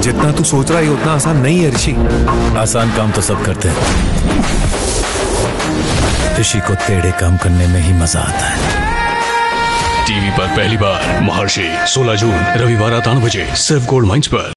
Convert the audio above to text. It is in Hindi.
जितना तू सोच रहा है उतना आसान नहीं है ऋषि। आसान काम तो सब करते हैं। ऋषि को टेढ़े काम करने में ही मज़ा आता है। टीवी पर पहली बार महर्षि 16 जून रविवार रात आठ बजे सिर्फ़ गोल्ड माइंस पर।